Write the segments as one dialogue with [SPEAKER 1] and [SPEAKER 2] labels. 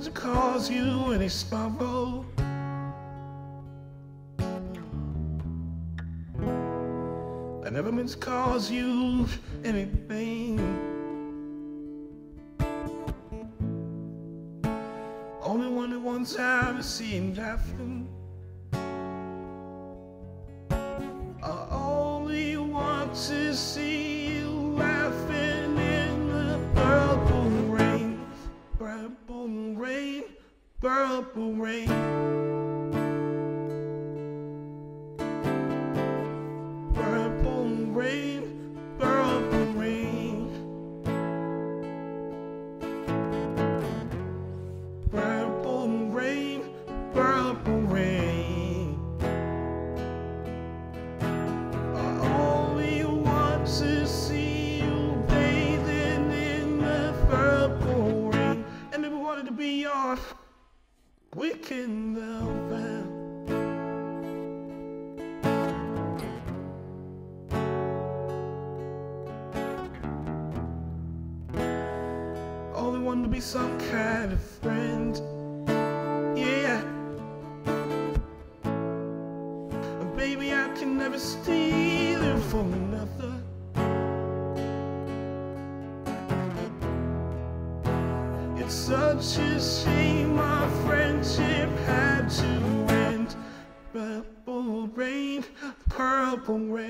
[SPEAKER 1] meant to cause you any sorrow. I never meant to cause you anything. Only wanted one time to see him laughing. Purple rain. Weekend velvet. Only wanted to be some kind of friend. Yeah. Baby, I can never steal it from another. Such a shame our friendship had to end. Purple rain, purple rain.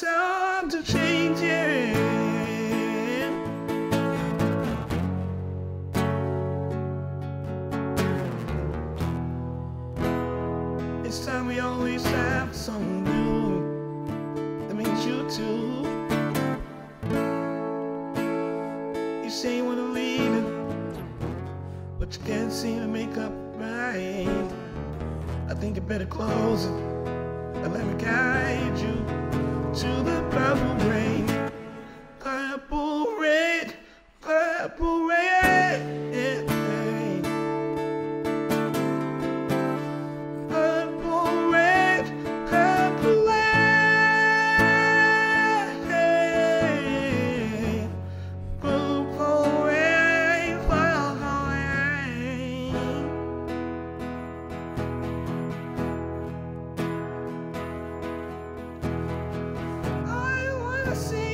[SPEAKER 1] Time to change it. It's time we always have something new. That means you too. You can't seem to make up right. I think you better close it and let me guide see